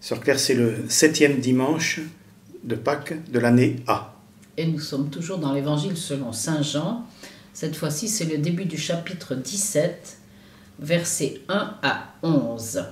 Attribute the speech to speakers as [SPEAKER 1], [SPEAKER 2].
[SPEAKER 1] Sœur Claire, c'est le septième dimanche de Pâques de l'année A.
[SPEAKER 2] Et nous sommes toujours dans l'évangile selon Saint Jean. Cette fois-ci, c'est le début du chapitre 17, versets 1 à 11.